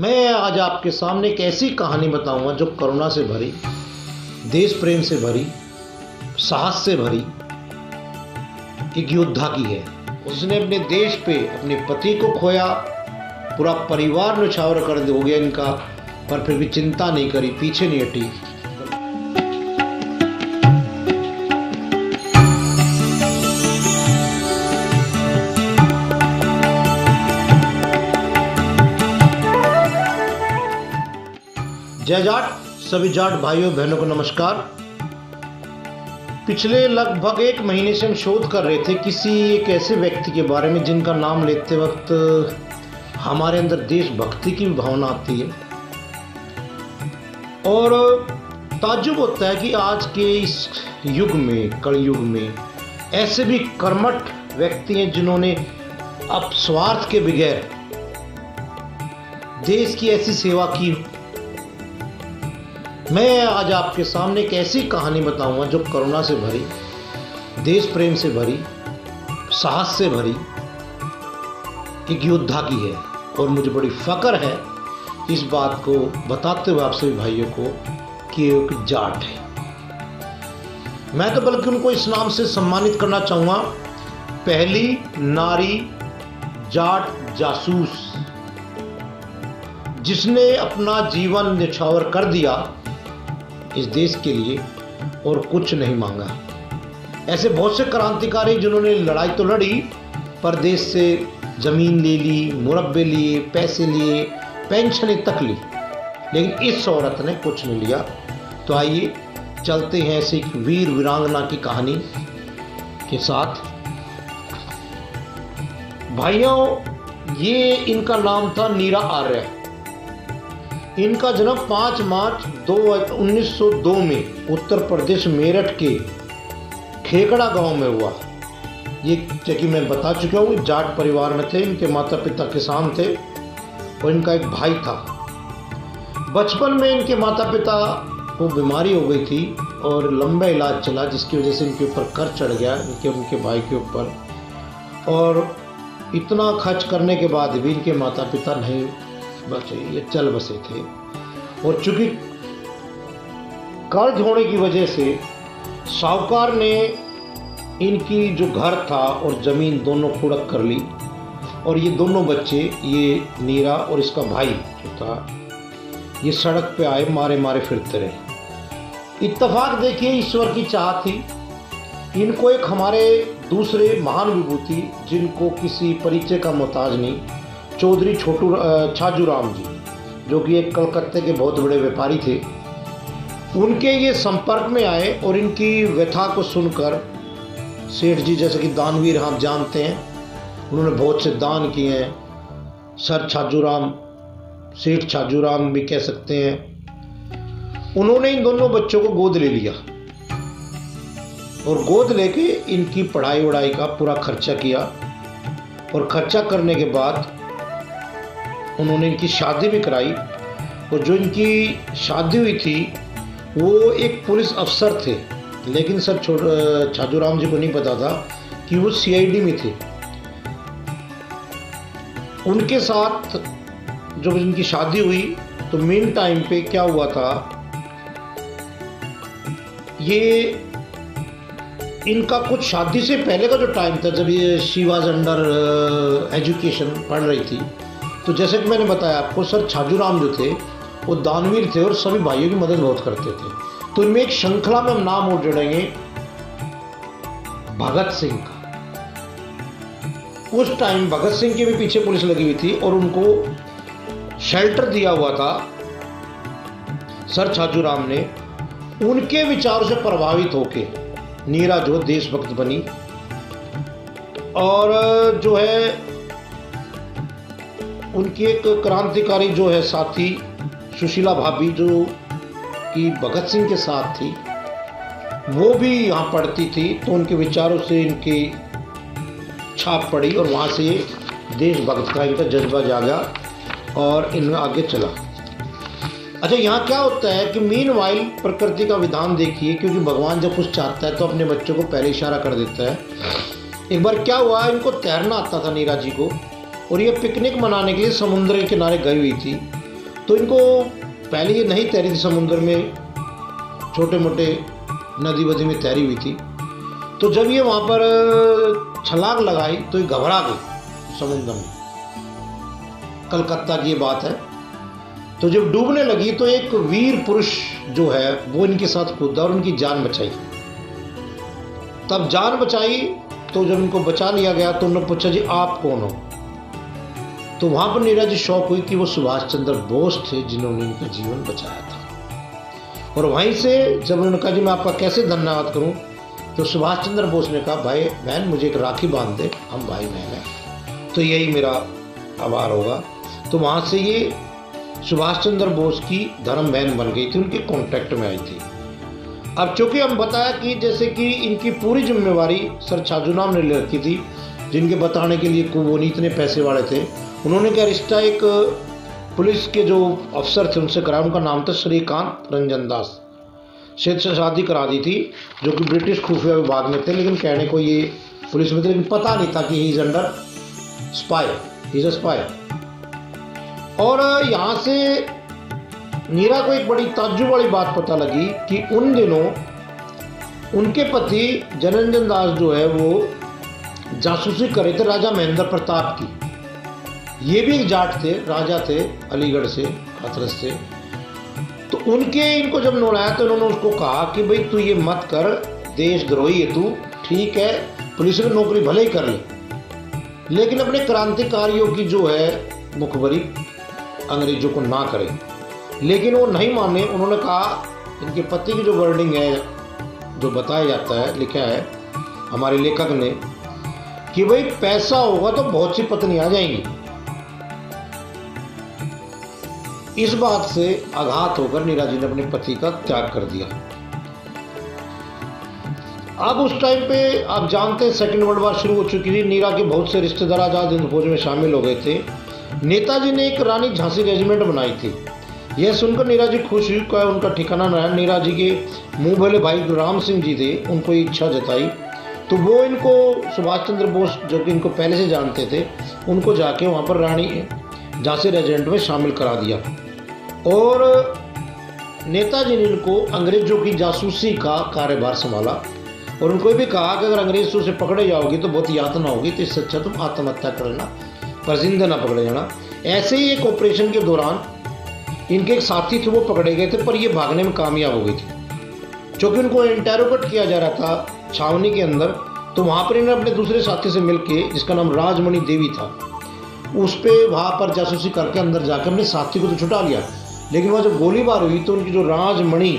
मैं आज आपके सामने एक ऐसी कहानी बताऊँगा जो करुणा से भरी देश प्रेम से भरी, साहस से भरी एक योद्धा की है। उसने अपने देश पे अपने पति को खोया, पूरा परिवार नछावर कर हो गया इनका, पर फिर भी चिंता नहीं करी, पीछे नहीं हटी। जय जाट। सभी जाट भाइयों, बहनों को नमस्कार। पिछले लगभग एक महीने से हम शोध कर रहे थे किसी एक ऐसे व्यक्ति के बारे में जिनका नाम लेते वक्त हमारे अंदर देशभक्ति की भावना आती है। और ताजुब होता है कि आज के इस युग में, कलयुग में ऐसे भी कर्मठ व्यक्ति हैं जिन्होंने अब स्वार्थ के बगैर देश की ऐसी सेवा की मैं आज आपके सामने एक ऐसी कहानी बताऊँगा जो करुणा से भरी, देश प्रेम से भरी, साहस से भरी, एक योद्धा की है। और मुझे बड़ी फक्र है इस बात को बताते हुए आप सभी भाइयों को कि एक जाट है। मैं तो बल्कि उनको इस नाम से सम्मानित करना चाहूँगा। पहली नारी जाट जासूस, जिसने अपना जीवन निछावर कर दिया। इस देश के लिए और कुछ नहीं मांगा। ऐसे बहुत से क्रांतिकारी जिन्होंने लड़ाई तो लड़ी, पर देश से ज़मीन ले ली, मुरब्बे लिए, पैसे लिए, पेंशन तक ली। लेकिन इस औरत ने कुछ नहीं लिया। तो आइए चलते हैं ऐसे एक वीर वीरांगना की कहानी के साथ। भाइयों, ये इनका नाम था नीरा आर्य। इनका जन्म 5 मार्च दो 1902 में उत्तर प्रदेश मेरठ के खेकड़ा गाँव में हुआ। ये जबकि मैं बता चुका हूँ, जाट परिवार में थे, इनके माता पिता किसान थे और इनका एक भाई था। बचपन में इनके माता पिता को बीमारी हो गई थी और लंबा इलाज चला, जिसकी वजह से इनके ऊपर कर चढ़ गया, इनके उनके भाई के ऊपर। और इतना खर्च करने के बाद भी इनके माता पिता नहीं बचे, ये चल बसे थे। और चूँकि कर्ज होने की वजह से साहूकार ने इनकी जो घर था और ज़मीन दोनों खुड़क कर ली, और ये दोनों बच्चे, ये नीरा और इसका भाई जो था, ये सड़क पे आए, मारे मारे फिरते रहे। इत्तेफाक देखिए, ईश्वर की चाह थी। इनको एक हमारे दूसरे महान विभूति, जिनको किसी परिचय का मोहताज नहीं चौधरी छोटू छाजूराम जी, जो कि एक कलकत्ते के बहुत बड़े व्यापारी थे, उनके ये संपर्क में आए और इनकी व्यथा को सुनकर सेठ जी, जैसे कि दानवीर हम जानते हैं, उन्होंने बहुत से दान किए हैं। सर छाजूराम सेठ छाजूराम भी कह सकते हैं। उन्होंने इन दोनों बच्चों को गोद ले लिया और गोद लेके इनकी पढ़ाई वढ़ाई का पूरा खर्चा किया और खर्चा करने के बाद उन्होंने इनकी शादी भी कराई और जो इनकी शादी हुई थी, वो एक पुलिस अफसर थे। लेकिन सर छाजूराम जी को नहीं पता था कि वो सीआईडी में थे। उनके साथ जब इनकी शादी हुई तो मेन टाइम पे क्या हुआ था, ये इनका कुछ शादी से पहले का जो टाइम था, जब ये शी वॉज़ अंडर एजुकेशन पढ़ रही थी तो जैसे कि मैंने बताया आपको, सर छाजूराम जो थे, वो दानवीर थे और सभी भाइयों की मदद बहुत करते थे। तो इनमें एक श्रृंखला में हम नाम और जोड़ेंगे, भगत सिंह का। उस टाइम भगत सिंह के भी पीछे पुलिस लगी हुई थी और उनको शेल्टर दिया हुआ था, सर छाजूराम ने। उनके विचारों से प्रभावित होके नीरा जो देशभक्त बनी। और जो है उनकी एक क्रांतिकारी जो है साथी, सुशीला भाभी जो कि भगत सिंह के साथ थी, वो भी यहाँ पढ़ती थी तो उनके विचारों से इनकी छाप पड़ी और वहाँ से देशभक्त का इनका जज्बा जागा और इनमें आगे चला। अच्छा यहाँ क्या होता है कि मीन वाइल प्रकृति का विधान देखिए, क्योंकि भगवान जब कुछ चाहता है तो अपने बच्चों को पहले इशारा कर देता है। एक बार क्या हुआ, इनको तैरना आता था नीरा जी को और ये पिकनिक मनाने के लिए समुद्र के किनारे गई हुई थी। तो इनको पहले ये नहीं तैरी थी समुद्र में छोटे मोटे नदी वदी में तैरी हुई थी। तो जब ये वहाँ पर छलांग लगाई तो ये घबरा गई समुद्र में। कलकत्ता की ये बात है। तो जब डूबने लगी तो एक वीर पुरुष जो है, वो इनके साथ कूदा और उनकी जान बचाई। तब जान बचाई तो जब इनको बचा लिया गया तो उन्होंने पूछा, जी, आप कौन हो? तो वहाँ पर नीरज शौक हुई कि वो सुभाष चंद्र बोस थे जिन्होंने इनका जीवन बचाया था। और वहीं से जब उन्होंने कहा, जी, मैं आपका कैसे धन्यवाद करूँ? तो सुभाष चंद्र बोस ने कहा, भाई, बहन, मुझे एक राखी बाँध दे, हम भाई बहन हैं। तो यही मेरा आभार होगा। तो वहाँ से ये सुभाष चंद्र बोस की धर्म बहन बन गई थी, उनके कॉन्टैक्ट में आई थी। अब चूँकि हम बताया कि जैसे कि इनकी पूरी जिम्मेवारी सर छाजूनाम ने ले रखी थी, जिनके बताने के लिए नहीं इतने पैसे वाले थे उन्होंने क्या रिश्ता एक पुलिस के जो अफसर थे, उनसे कराया। उनका नाम था श्रीकांत रंजन दास। से शादी करा दी थी, जो कि ब्रिटिश खुफिया विभाग में थे, लेकिन कहने को ये पुलिस में थे, लेकिन पता नहीं था कि he is under spy he is a spy और यहाँ से नीरा को एक बड़ी ताज्जुब वाली बात पता लगी कि उन दिनों उनके पति जनरंजन दास जो है, वो जासूसी करे थे राजा महेंद्र प्रताप की। ये भी एक जाट थे, राजा थे, अलीगढ़ से हाथरस से। तो उनके इनको जब नोड़ाया तो उन्होंने उसको कहा कि भाई तू ये मत कर, देशद्रोही है तू, ठीक है, पुलिस में नौकरी भले ही कर ले, लेकिन अपने क्रांतिकारियों की जो है मुखबरी अंग्रेज़ों को ना करें। लेकिन वो नहीं माने, उन्होंने कहा, इनके पति की जो वर्डिंग है, जो बताया जाता है, लिखा है, हमारे लेखक ने, कि भाई पैसा होगा तो बहुत सी पत्नी आ जाएँगी। इस बात से आघात होकर नीरा जी ने अपने पति का त्याग कर दिया। अब उस टाइम पे आप जानते हैं सेकेंड वर्ल्ड वार शुरू हो चुकी थी। नीरा के बहुत से रिश्तेदार आज़ाद हिंद फौज में शामिल हो गए थे। नेताजी ने एक रानी झांसी रेजिमेंट बनाई थी। यह सुनकर नीरा जी खुश हुई का उनका ठिकाना रहा नीरा जी के मुँह भले भाई राम सिंह जी थे। उनको इच्छा जताई। तो वो इनको सुभाष चंद्र बोस, जो कि इनको पहले से जानते थे, उनको जाके वहाँ पर रानी झांसी रेजिमेंट में शामिल करा दिया। और नेताजी ने इनको अंग्रेज़ों की जासूसी का कार्यभार संभाला और उनको भी कहा कि अगर अंग्रेज़ों से पकड़े जाओगे तो बहुत यातना होगी तो इससे अच्छा तुम आत्महत्या कर लेना पर ज़िंदा ना पकड़े जाना। ऐसे ही एक ऑपरेशन के दौरान इनके एक साथी थे, वो पकड़े गए थे, पर ये भागने में कामयाब हो गई थी। क्योंकि उनको इंटेरोगेट किया जा रहा था छावनी के अंदर तो वहाँ पर इन्हें अपने दूसरे साथी से मिलके, जिसका नाम राजमणि देवी था, उस पर वहाँ पर जासूसी करके अंदर जाकर अपने साथी को तो छुटा लिया। लेकिन वहाँ जब गोलीबार हुई तो उनकी जो राजमणि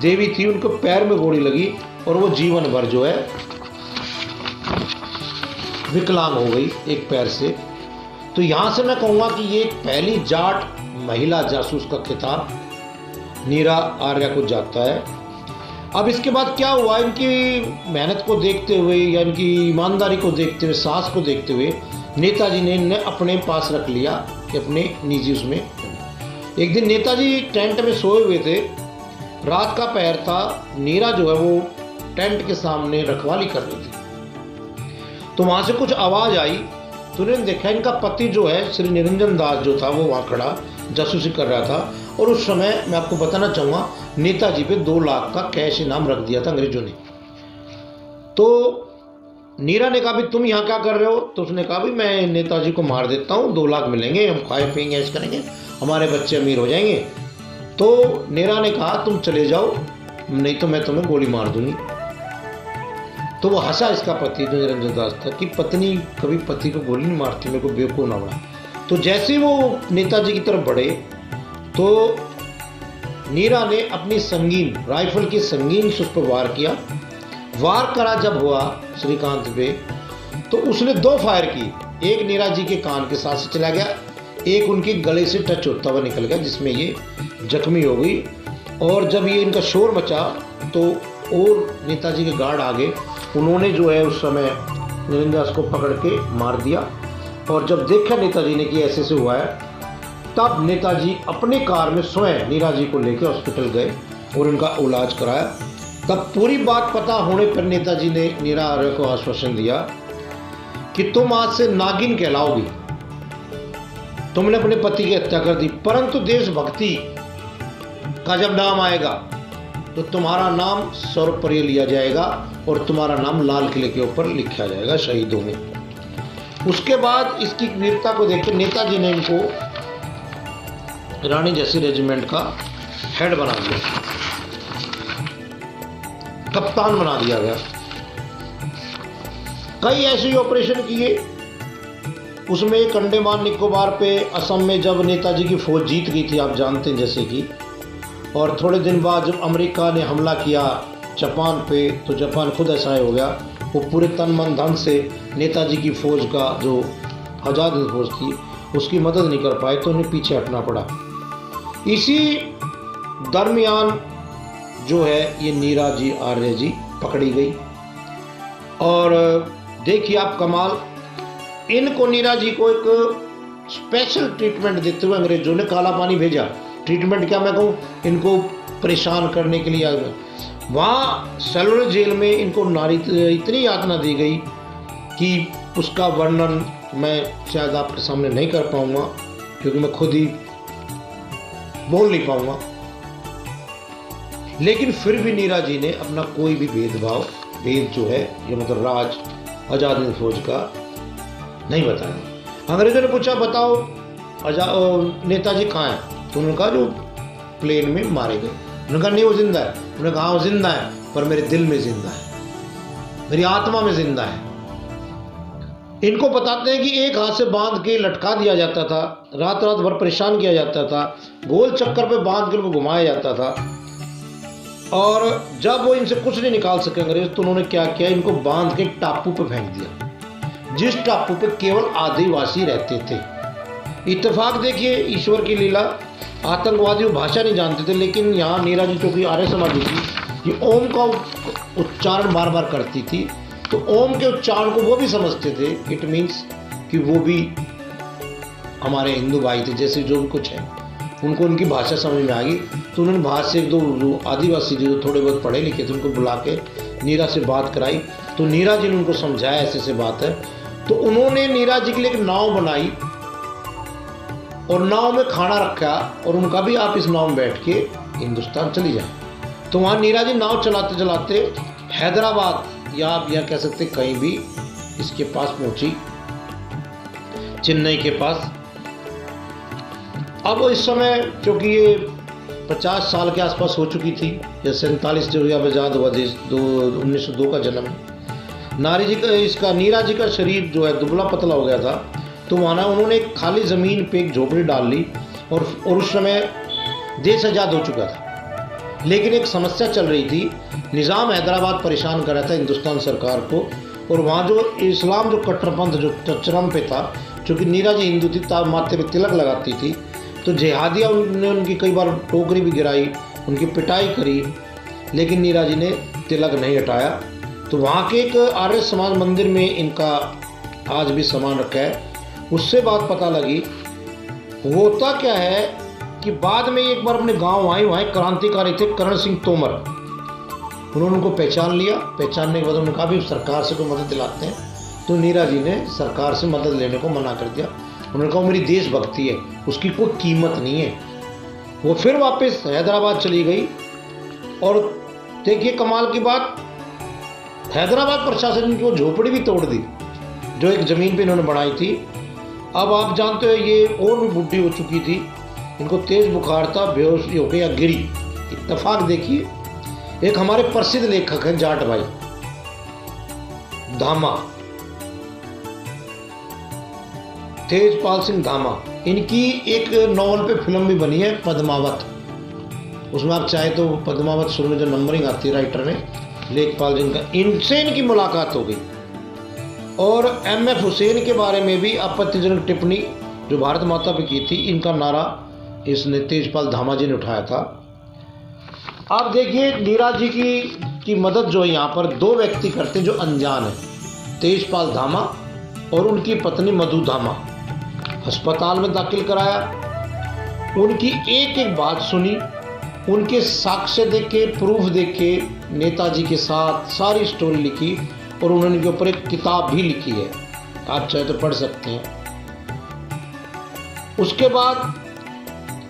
देवी थी, उनको पैर में गोली लगी और वो जीवन भर जो है विकलांग हो गई एक पैर से। तो यहाँ से मैं कहूँगा कि ये पहली जाट महिला जासूस का खिताब नीरा आर्या को जाता है। अब इसके बाद क्या हुआ? इनकी मेहनत को देखते हुए या इनकी ईमानदारी को देखते हुए सास को देखते हुए नेताजी ने इन्हें अपने पास रख लिया कि अपने निजी उसमें। एक दिन नेताजी टेंट में सोए हुए थे। रात का पैर था। नीरा जो है वो टेंट के सामने रखवाली कर रही थी। तो वहाँ से कुछ आवाज़ आई। तो उन्होंने देखा इनका पति जो है, श्री निरंजन दास जो था, वो वहाँ खड़ा, जासूसी कर रहा था। और उस समय मैं आपको बताना चाहूँगा, नेताजी पे दो लाख का कैश इनाम रख दिया था अंग्रेज़ों ने। तो नीरा ने कहा भी तुम यहाँ क्या कर रहे हो? तो उसने कहा भी मैं नेताजी को मार देता हूँ, दो लाख मिलेंगे, हम खाए, पियेंगे, ऐसे करेंगे, हमारे बच्चे अमीर हो जाएँगे। तो नीरा ने कहा, तुम चले जाओ, नहीं तो मैं तुम्हें गोली मार दूँगी। तो वो हंसा, इसका पति जो निरंजन दास था कि पत्नी कभी पति को गोली नहीं मारती, मेरे को बेवकूफ़ ना बना। तो जैसे वो नेताजी की तरफ़ बढ़े तो नीरा ने अपनी संगीन, राइफल की संगीन से उस पर वार किया। वार करा जब हुआ श्रीकांत पे तो उसने दो फायर की। एक नीरा जी के कान के साथ से चला गया, एक उनके गले से टच होता हुआ निकल गया, जिसमें ये जख्मी हो गई। और जब ये इनका शोर मचा तो और नेताजी के गार्ड आ गए उन्होंने जो है उस समय निरंजन दास को पकड़ के मार दिया। और जब देखा नेताजी ने कि ऐसे से हुआ है, तब नेताजी अपने कार में स्वयं नीरा जी को लेकर हॉस्पिटल गए और उनका इलाज कराया। तब पूरी बात पता होने पर नेताजी ने नीरा आर्य को आश्वासन दिया कि तुम आज से नागिन कहलाओगी तुमने अपने पति की हत्या कर दी परंतु देशभक्ति का जब नाम आएगा तो तुम्हारा नाम स्वर पर लिया जाएगा और तुम्हारा नाम लाल किले के ऊपर लिखा जाएगा शहीदों में उसके बाद इसकी वीरता को देखकर नेताजी ने इनको रानी जैसी रेजिमेंट का हेड बना दिया कप्तान बना दिया गया। कई ऐसे ऑपरेशन किए। उसमें एक अंडेमान निकोबार पे असम में जब नेताजी की फौज जीत गई थी, आप जानते हैं जैसे कि। और थोड़े दिन बाद जब अमेरिका ने हमला किया जापान पे तो जापान खुद ऐसा हो गया। वो पूरे तन मन धन से नेताजी की फ़ौज का जो आज़ाद फौज थी, उसकी मदद नहीं कर पाए तो उन्हें पीछे हटना पड़ा। इसी दरमियान जो है ये नीरा जी आर्य जी पकड़ी गई। और देखिए आप कमाल, इनको नीरा जी को एक स्पेशल ट्रीटमेंट देते हुए अंग्रेज़ों ने काला पानी भेजा। ट्रीटमेंट क्या मैं कहूँ? इनको परेशान करने के लिए वहाँ सेलुलर जेल में इनको नारी इतनी यातना दी गई कि उसका वर्णन मैं शायद आपके सामने नहीं कर पाऊँगा, क्योंकि मैं खुद ही बोल नहीं पाऊँगा। लेकिन फिर भी नीरा जी ने अपना कोई भी भेदभाव भेद जो है ये मतलब राज आज़ाद हिंद फौज का नहीं बताया। अंग्रेज़ों ने पूछा बताओ नेताजी कहाँ हैं? तो उन्होंने कहा जो प्लेन में मारे गए। उन्होंने कहा नहीं वो ज़िंदा है। उन्होंने कहा हाँ, वो ज़िंदा है पर मेरे दिल में ज़िंदा है। मेरी आत्मा में ज़िंदा है। इनको बताते हैं कि एक हाथ से बाँध के लटका दिया जाता था रात रात भर परेशान किया जाता था गोल चक्कर पे बाँध के उनको घुमाया जाता था। और जब वो इनसे कुछ नहीं निकाल सके अंग्रेज़ तो उन्होंने क्या किया? इनको बाँध के टापू पर फेंक दिया। जिस टापू पर केवल आदिवासी रहते थे। इतफाक देखिए ईश्वर की लीला। आतंकवादी वो भाषा नहीं जानते थे, लेकिन यहाँ नीरा जी चौकी आर्य समाजी थी ये ओम का उच्चारण बार बार करती थी। तो ओम के उच्चारण को वो भी समझते थे। इट मीन्स कि वो भी हमारे हिंदू भाई थे, जैसे जो भी कुछ है। उनको उनकी भाषा समझ में आ गई। तो उन्होंने बाहर से एक दो आदिवासी जो थोड़े बहुत पढ़े लिखे थे, उनको बुला के नीरा से बात कराई। तो नीरा जी ने उनको समझाया, ऐसे ऐसे बात है। तो उन्होंने नीरा जी के लिए एक नाव बनाई और नाव में खाना रखा और उनका भी आप इस नाव में बैठ के हिंदुस्तान चली जाए। तो वहाँ नीरा जी नाव चलाते चलाते हैदराबाद या आप यह कह सकते कहीं भी इसके पास पहुँची, चेन्नई के पास। अब इस समय, क्योंकि ये पचास साल के आसपास हो चुकी थी, या सैंतालीस जो अब आज़ाद हुआ देश दो, उन्नीस का जन्म। नारी जी का इसका, नीरा जी का शरीर जो है, दुबला पतला हो गया था तो वहाँ उन्होंने खाली ज़मीन पे एक झोपड़ी डाल ली, और और उस समय देश आज़ाद हो चुका था। लेकिन एक समस्या चल रही थी, निज़ाम हैदराबाद परेशान कर रहा था हिंदुस्तान सरकार को, और वहाँ जो इस्लाम जो कट्टरपंथ, जो चरम पे था चूँकि नीरा जी हिंदू थी माथे पे तिलक लगाती थी तो जिहादिया ने उनकी कई बार टोकरी भी गिराई, उनकी पिटाई करी, लेकिन नीरा जी ने तिलक नहीं हटाया। तो वहाँ के एक आर्य समाज मंदिर में इनका आज भी सामान रखा है। उससे बात पता लगी। होता क्या है कि बाद में एक बार अपने गाँव आए, वहाँ क्रांतिकारी थे, करण सिंह तोमर। उन्होंने उनको पहचान लिया। पहचानने के बाद उन्होंने कहा भी सरकार से कोई मदद दिलाते हैं। तो नीरा जी ने सरकार से मदद लेने को मना कर दिया। उन्होंने कहा मेरी देशभक्ति है, उसकी कोई कीमत नहीं है। वो फिर वापस हैदराबाद चली गई। और देखिए कमाल की बात, हैदराबाद प्रशासन की वो झोपड़ी भी तोड़ दी, जो एक ज़मीन पे इन्होंने बनाई थी। अब आप जानते हो, ये और भी बुढ़ी हो चुकी थी। इनको तेज बुखार था, बेहोश हो गया, गिरी। इतफाक देखिए, एक हमारे प्रसिद्ध लेखक हैं जाट भाई, धामा। तेजपाल सिंह धामा। इनकी एक नॉवल पे फ़िल्म भी बनी है, पद्मावत। उसमें आप चाहे तो पद्मावत शुरू में जो नंबरिंग आती है राइटर में, लेखपाल जिनका इनसे इनकी मुलाकात हो गई। और एम एफ़ हुसैन के बारे में भी आपत्तिजनक टिप्पणी जो भारत माता पे की थी, इनका नारा इसने तेजपाल धामा जी ने उठाया था। आप देखिए नीरा जी की की मदद जो है यहाँ पर दो व्यक्ति करते हैं जो अनजान है, तेजपाल धामा और उनकी पत्नी मधु धामा। अस्पताल में दाखिल कराया। उनकी एक एक बात सुनी। उनके साक्ष्य देखे, प्रूफ देखे, नेताजी के साथ सारी स्टोरी लिखी और उन्होंने के ऊपर एक किताब भी लिखी है। आप चाहे तो पढ़ सकते हैं। उसके बाद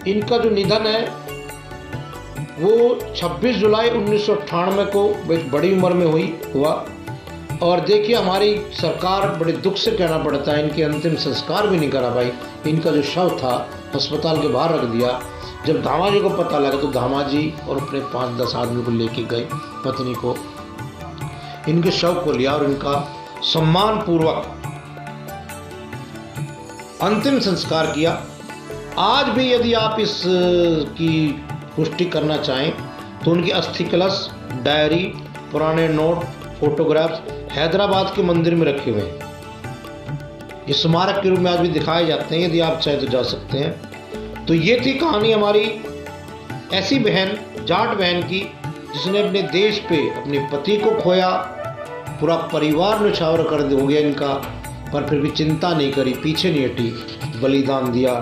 इनका जो निधन है, वो 26 जुलाई उन्नीस सौ अट्ठानवे को, एक बड़ी उम्र में हुई, हुआ। और देखिए, हमारी सरकार बड़े दुख से कहना पड़ता है, इनके अंतिम संस्कार भी नहीं करा भाई इनका जो शव था, अस्पताल के बाहर रख दिया। जब धामा जी को पता लगा तो धामा जी और अपने पाँच दस आदमी को लेके गए, पत्नी को। इनके शव को लिया और इनका सम्मान पूर्वक अंतिम संस्कार किया। आज भी यदि आप इस की पुष्टि करना चाहें तो उनकी अस्थि कलश, डायरी, पुराने नोट फोटोग्राफ्स हैदराबाद के मंदिर में रखे हुए हैं। ये स्मारक के रूप में आज भी दिखाए जाते हैं, यदि आप चाहे तो जा सकते हैं। तो ये थी कहानी हमारी ऐसी बहन, जाट बहन की, जिसने अपने देश पे अपने पति को खोया, पूरा परिवार निछावर कर हो गया इनका, पर फिर भी चिंता नहीं करी, पीछे नहीं हटी, बलिदान दिया।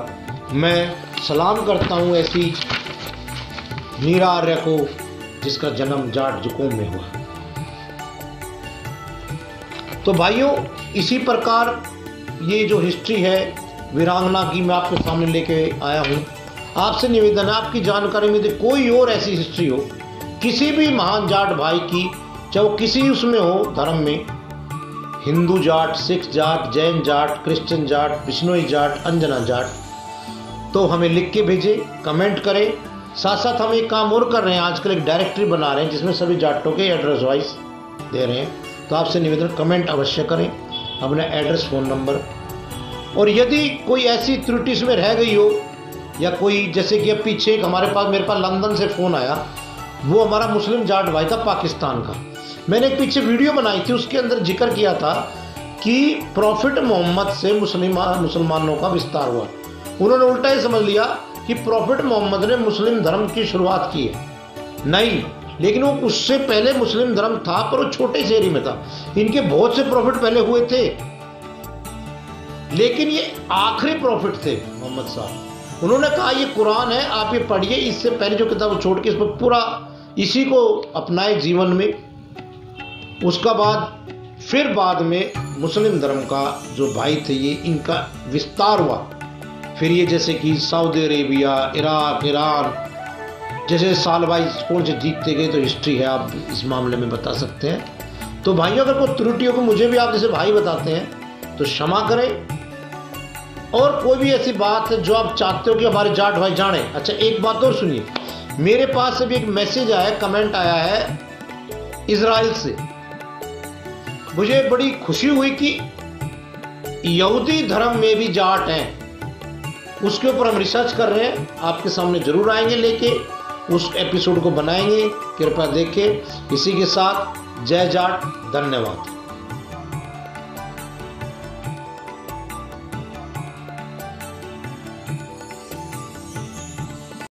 मैं सलाम करता हूँ ऐसी मीरा आर्य को, जिसका जन्म जाट जुकोम में हुआ। तो भाइयों, इसी प्रकार ये जो हिस्ट्री है, वीरांगना की मैं आपके सामने लेके आया हूँ। आपसे निवेदन है, आपकी जानकारी में कोई और ऐसी हिस्ट्री हो, किसी भी महान जाट भाई की, चाहे वो किसी उसमें हो, धर्म में, हिंदू जाट, सिख जाट, जैन जाट, क्रिश्चियन जाट, बिश्नोई जाट, अंजना जाट तो हमें लिख के भेजें कमेंट करें। साथ साथ हम एक काम और कर रहे हैं, आजकल एक डायरेक्टरी बना रहे हैं, जिसमें सभी जाटों के एड्रेस वाइज दे रहे हैं। तो आपसे निवेदन कमेंट अवश्य करें। अपना एड्रेस फ़ोन नंबर और यदि कोई ऐसी त्रुटि इसमें रह गई हो, या कोई, जैसे कि अब पीछे एक हमारे पास, मेरे पास लंदन से फ़ोन आया, वो हमारा मुस्लिम जाट भाई था पाकिस्तान का। मैंने एक पीछे वीडियो बनाई थी, उसके अंदर ज़िक्र किया था कि प्रॉफिट मोहम्मद से मुस्लिम, मुसलमानों का विस्तार हुआ। उन्होंने उल्टा ही समझ लिया कि प्रॉफिट मोहम्मद ने मुस्लिम धर्म की शुरुआत की है। नहीं लेकिन वो उससे पहले मुस्लिम धर्म था, पर वो छोटे शहरी में था। इनके बहुत से प्रॉफिट पहले हुए थे। लेकिन ये आखिरी प्रॉफिट थे, मोहम्मद साहब। उन्होंने कहा, ये कुरान है, आप ये पढ़िए, इससे पहले जो किताब छोड़ के इस पर पूरा इसी को अपनाए जीवन में। उसका बाद, फिर बाद में मुस्लिम धर्म का जो भाई थे, ये इनका विस्तार हुआ। फिर ये जैसे कि सऊदी अरेबिया, इराक, ईरान जैसे साल वाइज कौन से जीतते गए तो हिस्ट्री है, आप इस मामले में बता सकते हैं। तो भाइयों, अगर कोई त्रुटियों को मुझे भी आप जैसे भाई बताते हैं तो क्षमा करें। और कोई भी ऐसी बात है जो आप चाहते हो कि हमारे जाट भाई जाने। अच्छा एक बात और सुनिए। मेरे पास अभी एक मैसेज आया कमेंट आया है इसराइल से। मुझे बड़ी खुशी हुई कि यहूदी धर्म में भी जाट हैं। उसके ऊपर हम रिसर्च कर रहे हैं। आपके सामने ज़रूर आएँगे लेके। उस एपिसोड को बनाएँगे। कृपया देखें। इसी के साथ जय जाट धन्यवाद।